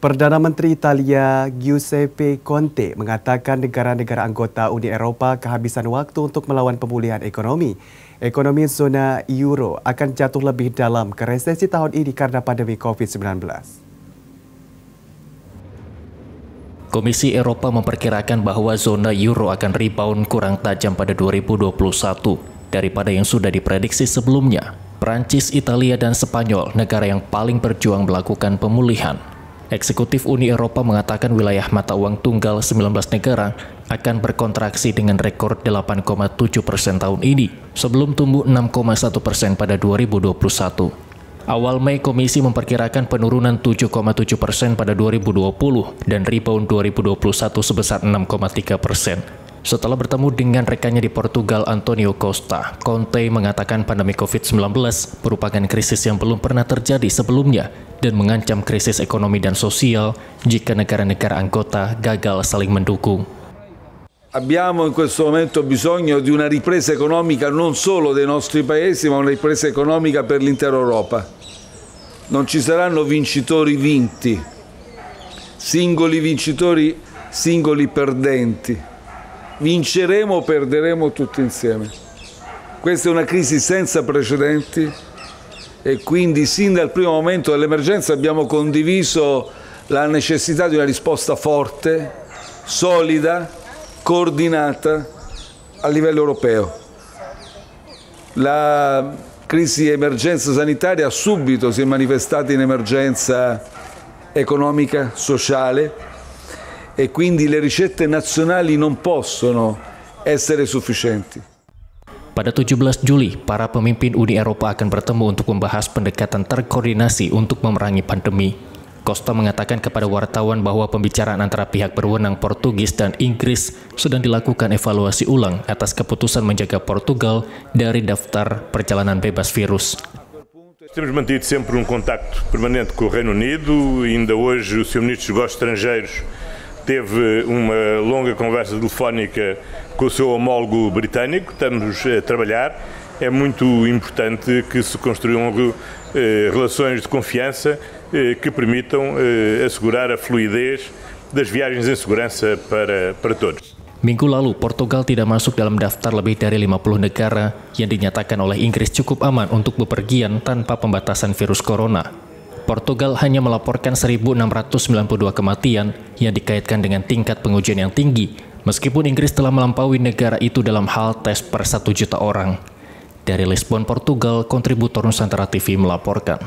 Perdana Menteri Italia Giuseppe Conte mengatakan negara-negara anggota Uni Eropah kehabisan waktu untuk melawan pemulihan ekonomi. Ekonomi zona euro akan jatuh lebih dalam ke resesi tahun ini karena pandemi COVID-19. Komisi Eropa memperkirakan bahwa zona euro akan rebound kurang tajam pada 2021 daripada yang sudah diprediksi sebelumnya. Prancis, Italia, dan Spanyol, negara yang paling berjuang melakukan pemulihan. Eksekutif Uni Eropa mengatakan wilayah mata uang tunggal 19 negara akan berkontraksi dengan rekor 8,7 persen tahun ini, sebelum tumbuh 6,1 persen pada 2021. Awal Mei, Komisi memperkirakan penurunan 7,7 persen pada 2020 dan rebound 2021 sebesar 6,3 persen. Setelah bertemu dengan rekannya di Portugal, Antonio Costa, Conte mengatakan pandemi COVID-19 merupakan krisis yang belum pernah terjadi sebelumnya dan mengancam krisis ekonomi dan sosial jika negara-negara anggota gagal saling mendukung. Abbiamo in questo momento bisogno di una ripresa economica non solo dei nostri paesi, ma una ripresa economica per l'intera Europa. Non ci saranno vincitori vinti, singoli vincitori, singoli perdenti vinceremo o perderemo tutti insieme. Questa è una crisi senza precedenti e quindi sin dal primo momento dell'emergenza abbiamo condiviso la necessità di una risposta forte, solida, coordinata a livello europeo. La crisi emergenza sanitaria subito si è manifestata in emergenza economica, sociale, e quindi le ricette nazionali non possono essere sufficienti. Pada 17 Juli, para pemimpin Uni Eropa akan bertemu untuk membahas pendekatan terkoordinasi untuk memerangi pandemi. Costa mengatakan kepada wartawan bahwa pembicaraan antara pihak berwenang Portugis dan Inggris sedang dilakukan evaluasi ulang atas keputusan menjaga Portugal dari daftar perjalanan bebas virus. Temos mantido sempre um contacto permanente com o Reino Unido. Ainda hoje o Sr. Ministro dos Negócios Estrangeiros teve uma longa conversa telefónica com o seu homólogo britânico, estamos a trabalhar. É muito importante que se construam eh, relações de confiança eh, que permitam eh, assegurar a fluidez das viagens em segurança para, para todos. Minggu lalu, Portugal tidak masuk dalam daftar lebih dari 50 negara yang dinyatakan oleh Inggris cukup aman untuk bepergian tanpa pembatasan virus corona. Portugal hanya melaporkan 1.692 kematian yang dikaitkan dengan tingkat pengujian yang tinggi, meskipun Inggris telah melampaui negara itu dalam hal tes per 1 juta orang. Dari Lisbon, Portugal, kontributor Nusantara TV melaporkan.